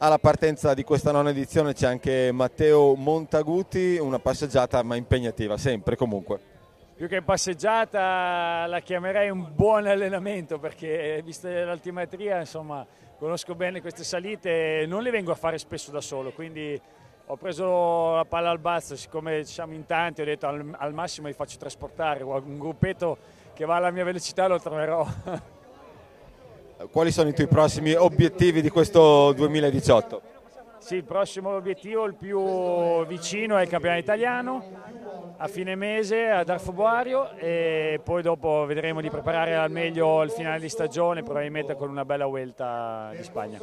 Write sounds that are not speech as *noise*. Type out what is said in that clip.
Alla partenza di questa nona edizione c'è anche Matteo Montaguti, una passeggiata ma impegnativa, sempre comunque. Più che passeggiata la chiamerei un buon allenamento perché vista l'altimetria insomma conosco bene queste salite non le vengo a fare spesso da solo, quindi ho preso la palla al balzo, siccome siamo in tanti ho detto al, al massimo li faccio trasportare, un gruppetto che va alla mia velocità lo troverò. *laughs* Quali sono i tuoi prossimi obiettivi di questo 2018? Sì, il prossimo obiettivo, il più vicino, è il campionato italiano a fine mese ad Arfoboario e poi dopo vedremo di preparare al meglio il finale di stagione, probabilmente con una bella vuelta in Spagna.